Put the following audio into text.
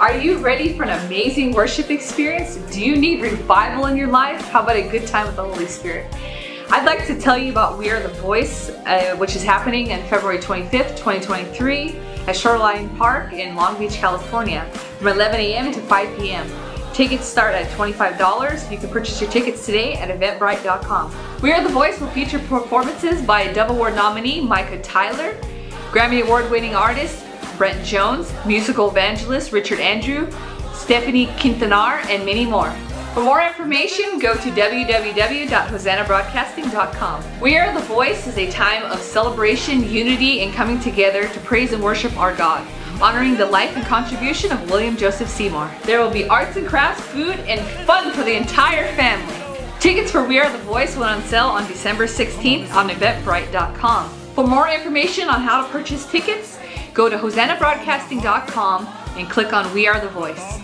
Are you ready for an amazing worship experience? Do you need revival in your life? How about a good time with the Holy Spirit? I'd like to tell you about We Are the Voice, uh, which is happening on February 25th, 2023 at Shoreline Park in Long Beach, California from 11 a.m. to 5 p.m. Tickets start at $25. You can purchase your tickets today at eventbrite.com. We Are the Voice will feature performances by Dove Award nominee Micah Tyler, Grammy Award winning artist Brent Jones, musical evangelist Richard Andrew, Stephanie Quintanar, and many more. For more information, go to www.hosannabroadcasting.com. We Are the Voice is a time of celebration, unity, and coming together to praise and worship our God, honoring the life and contribution of William Joseph Seymour. There will be arts and crafts, food, and fun for the entire family. Tickets for We Are the Voice went on sale on December 16th on eventbrite.com. For more information on how to purchase tickets, go to hosannabroadcasting.com and click on We Are the Voice.